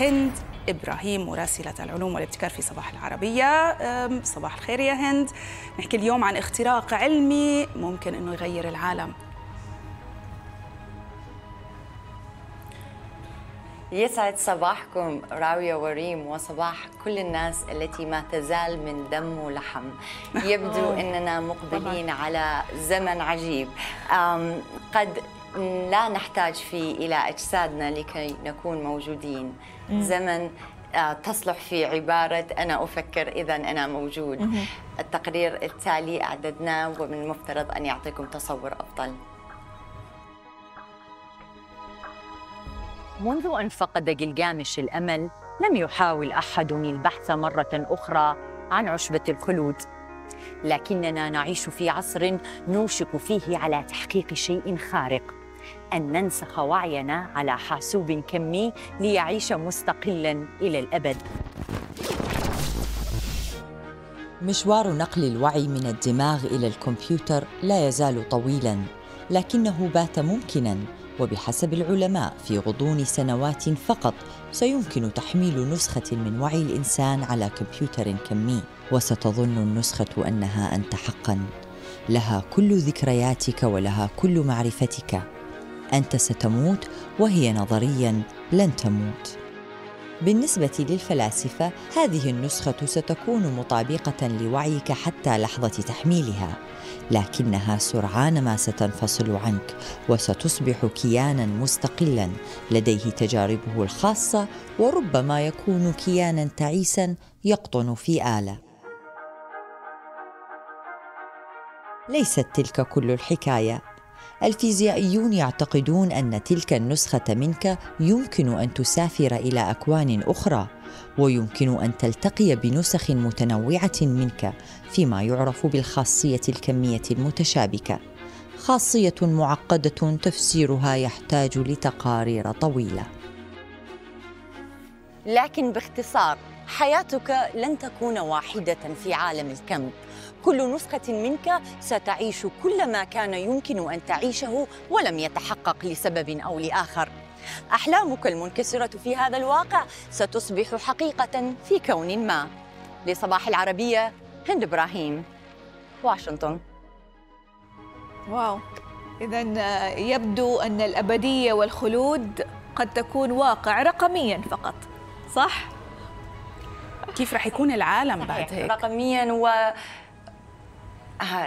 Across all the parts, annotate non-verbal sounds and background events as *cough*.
هند إبراهيم مراسلة العلوم والابتكار في صباح العربية. صباح الخير يا هند. نحكي اليوم عن اختراق علمي ممكن أنه يغير العالم. يسعد صباحكم راوية وريم وصباح كل الناس التي ما تزال من دم ولحم. يبدو *laughs* أننا مقبلين على زمن عجيب. قد لا نحتاج فيه إلى أجسادنا لكي نكون موجودين. زمن تصلح في عبارة أنا أفكر إذا أنا موجود. التقرير التالي أعددناه ومن المفترض أن يعطيكم تصور أفضل. منذ أن فقد جلجامش الأمل لم يحاول أحد البحث مرة أخرى عن عشبة الخلود. لكننا نعيش في عصر نوشك فيه على تحقيق شيء خارق. أن ننسخ وعينا على حاسوب كمي ليعيش مستقلا إلى الأبد. مشوار نقل الوعي من الدماغ إلى الكمبيوتر لا يزال طويلا لكنه بات ممكنا وبحسب العلماء في غضون سنوات فقط سيمكن تحميل نسخة من وعي الإنسان على كمبيوتر كمي. وستظن النسخة أنها أنت حقا. لها كل ذكرياتك ولها كل معرفتك. أنت ستموت وهي نظريا لن تموت. بالنسبة للفلاسفة هذه النسخة ستكون مطابقة لوعيك حتى لحظة تحميلها لكنها سرعان ما ستنفصل عنك وستصبح كيانا مستقلا لديه تجاربه الخاصة وربما يكون كيانا تعيسا يقطن في آلة. ليست تلك كل الحكاية. الفيزيائيون يعتقدون أن تلك النسخة منك يمكن أن تسافر إلى أكوان أخرى ويمكن أن تلتقي بنسخ متنوعة منك فيما يعرف بالخاصية الكمية المتشابكة. خاصية معقدة تفسيرها يحتاج لتقارير طويلة. لكن باختصار حياتك لن تكون واحدة في عالم الكم. كل نسخة منك ستعيش كل ما كان يمكن أن تعيشه ولم يتحقق لسبب أو لآخر. أحلامك المنكسرة في هذا الواقع ستصبح حقيقة في كون ما. لصباح العربية هند إبراهيم واشنطن. واو. إذا يبدو أن الأبدية والخلود قد تكون واقع رقميا فقط صح؟ كيف رح يكون العالم بعد هيك؟ رقميا و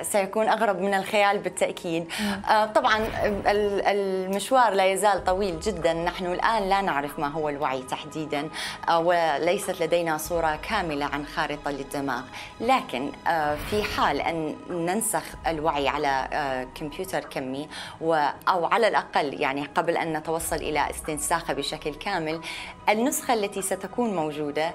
سيكون أغرب من الخيال بالتأكيد. آه طبعا المشوار لا يزال طويل جدا. نحن الآن لا نعرف ما هو الوعي تحديدا آه وليست لدينا صورة كاملة عن خارطة للدماغ. لكن آه في حال أن ننسخ الوعي على كمبيوتر كمي أو على الأقل يعني قبل أن نتوصل إلى استنساخه بشكل كامل النسخة التي ستكون موجودة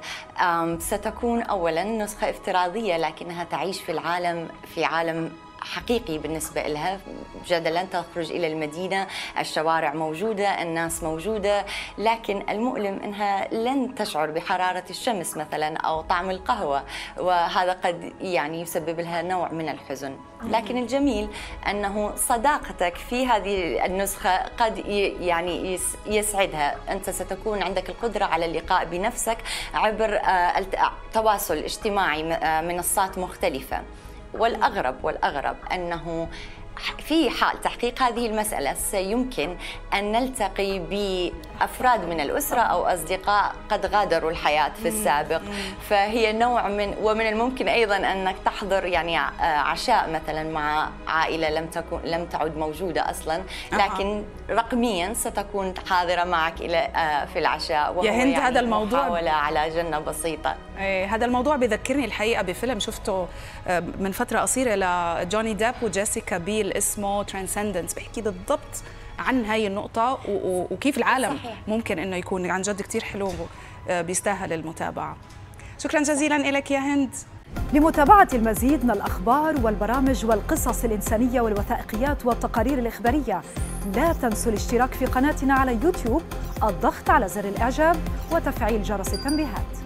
ستكون أولا نسخة افتراضية لكنها تعيش في العالم في عالم حقيقي بالنسبة لها جدلا تخرج إلى المدينة. الشوارع موجودة الناس موجودة لكن المؤلم أنها لن تشعر بحرارة الشمس مثلا أو طعم القهوة وهذا قد يعني يسبب لها نوع من الحزن. لكن الجميل أنه صداقتك في هذه النسخة قد يعني يسعدها. أنت ستكون عندك القدرة على اللقاء بنفسك عبر آه، تواصل اجتماعي آه، منصات مختلفة. والأغرب والأغرب أنه في حال تحقيق هذه المسألة سيمكن أن نلتقي بأفراد من الأسرة أو أصدقاء قد غادروا الحياة في السابق. فهي نوع من ومن الممكن أيضا أنك تحضر يعني عشاء مثلا مع عائلة لم تكن لم تعد موجودة أصلا لكن رقميا ستكون حاضرة معك إلى آه، في العشاء وهو يا هند يعني هذا الموضوع محاولة على جنة بسيطة. إيه، هذا الموضوع بذكرني الحقيقة بفيلم شفته آه، من فترة قصيرة لجوني ديب وجيسيكا بيل. تمثيل اسمه Transcendence بيحكي بالضبط عن هاي النقطة وكيف العالم صحيح. ممكن إنه يكون عن جد كثير حلو آه، بيستاهل المتابعة. شكرا جزيلا لك يا هند. لمتابعة المزيد من الأخبار والبرامج والقصص الإنسانية والوثائقيات والتقارير الإخبارية لا تنسوا الاشتراك في قناتنا على يوتيوب الضغط على زر الإعجاب وتفعيل جرس التنبيهات.